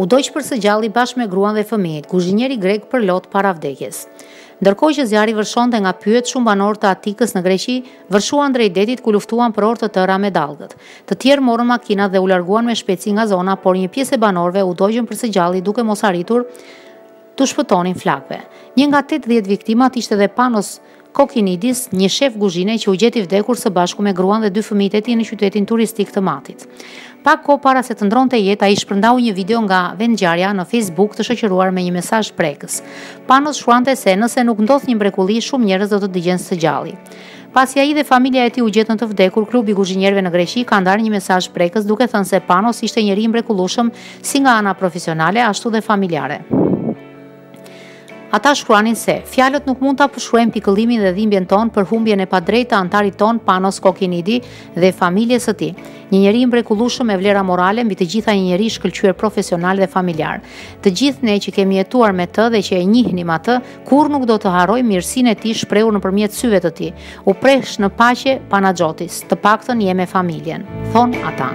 u dogj për së gjalli bashkë me gruan dhe fëmijët, kuzhinieri grek përlot para vdekjes. Ndërkohë që zjarri vërshonte nga pyjet, shumë banorë të Atikës në Greqi Vërshuan drejt detit ku luftuan për orë të tëra me dallgët. Të tjerë morën makinat dhe u larguan me shpejtësi nga zona, por një pjesë e banorëve u dogjën për së gjalli duke mos arritur t'u shpëtonin flakëve. Një nga tetëdhjetë viktimat ishte dhe Panos Kokinidis, një shef guzhine që u gjet i vdekur së bashku me gruan dhe dy fëmijët e tij në qytetin turistik të Matit. Pak kohë para se të ndërronte jetë, ai shpërndau një video nga vendngjarja në Facebook të shoqëruar me një mesazh prekës. Panos shkruante se nëse nuk ndodh një mrekulli, shumë njerëz do të digjen së gjalli. Pasi ai dhe familja e tij u gjetën të vdekur, klubi i guzhinierëve në Greqi ka ndarë një mesazh prekës duke thënë se Panos ishte njeri i mrekullueshëm si nga ana profesionale ashtu dhe familjare. Ata shkruanin se fjalët nuk mund ta përshkruajmë pikëllimin dhe dhimbjen tonë për humbjen e padrejtë të anëtarit tonë Panos Kokinidi dhe familjes së tij. Një njeri i mrekullueshëm me vlera morale, mbi të gjitha një njeri i shkëlqyer profesional dhe familjar. Të gjithë ne që kemi jetuar me të dhe që e njihnim atë, Kurrë nuk do të harrojmë mirësinë e tij shprehur nëpërmjet syve të tij. U prehsh në paqe Panajotis, të paktën je me familjen, thonë ata.